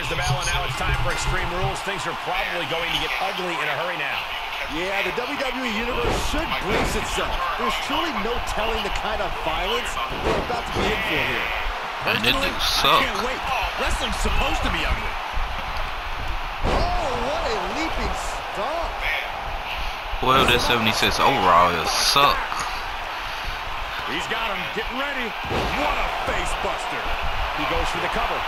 There's the bell, and now it's time for Extreme Rules. Things are probably going to get ugly in a hurry now. Yeah, the WWE Universe should brace itself. There's truly no telling the kind of violence we're about to be in for here. Man, this Personally, dude I can't wait. Wrestling's supposed to be ugly. Oh, what a leaping stomp. Well, that 76 overall is suck. He's got him. Getting ready. What a face buster. He goes for the cover.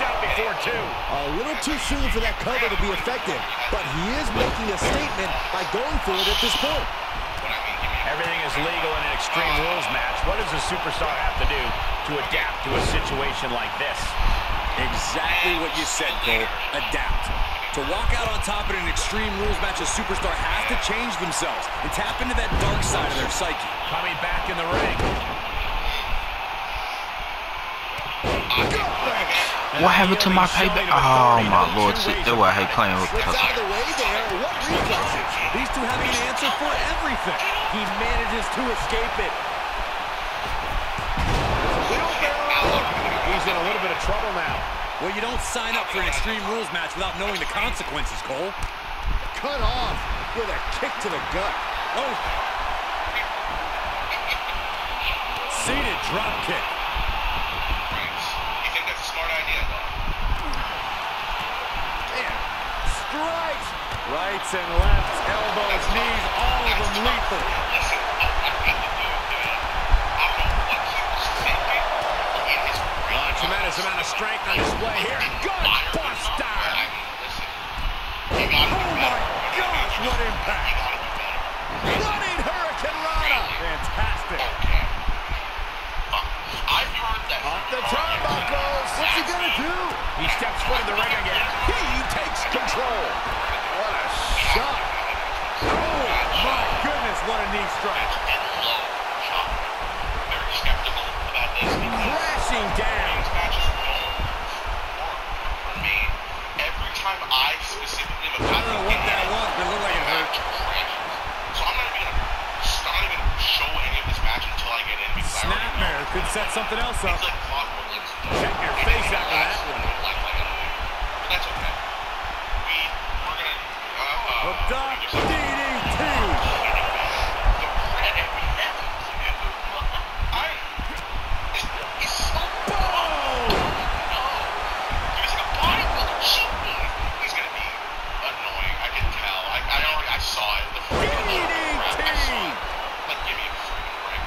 He out before two. A little too soon for that cover to be effective, but he is making a statement by going for it at this point. Everything is legal in an Extreme Rules match. What does a superstar have to do to adapt to a situation like this? Exactly what you said, Cole. Adapt. To walk out on top in an Extreme Rules match, a superstar has to change themselves and tap into that dark side of their psyche. Coming back in the ring. What happened to my payback? Oh my lord, see, that's why I hate playing with Gets out of the way there. What reflexes? These two having an answer for everything. He manages to escape it. He's in a little bit of trouble now. Well, you don't sign up for an Extreme Rules match without knowing the consequences, Cole. Cut off with a kick to the gut. Oh, Seated drop kick. Rights and lefts, elbows, knees, all of them lethal. Listen, I, I got the dude, man. I don't know what he was thinking in his brain. A tremendous amount of strength on display here. Good buster. I mean, listen. You gotta Oh my gosh, what impact. Running Hurricanrana. Fantastic. I've heard that. Off the turnbuckles. What's he gonna do? He steps foot in the ring again. He takes control. What a shot. Oh my goodness, what a knee strike. And low shot. Very skeptical about this. Crashing down. These matches don't work for me. Every time I specifically am I don't know what that was, but it looked like it hurt. So I'm not even gonna not even show any of this match until I get in because I already know. Snapmare could set something else up. It's like clockwork. Like, Check your face after that one. Like, like a movie. But that's okay. We we're gonna uh, uh, Hooked up. do something. DDT. The red heavens, man. I he's so Boom. He's like a bodybuilder. Jeez. He's gonna be annoying. I can tell. I, I already I saw it. The freaking crap. I saw it. Like, give me a freaking break.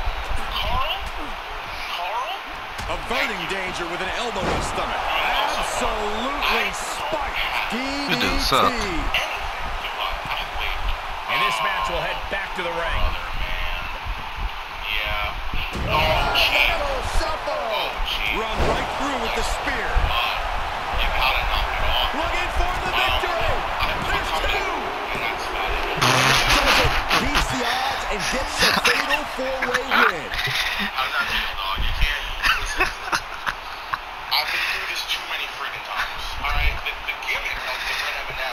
Carl? Carl? Averting danger with an elbow to the stomach. Absolutely spiked. You do suck. Anything. Do I? I wait. And this match will head back to the ring. Yeah. Oh, gee. Oh, gee. Run right through with the spear. You gotta knock it off. Looking for the victory. There's two. And that's about it. Does it, beats the odds, and gets the fatal four-way win.